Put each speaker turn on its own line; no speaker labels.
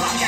Rock.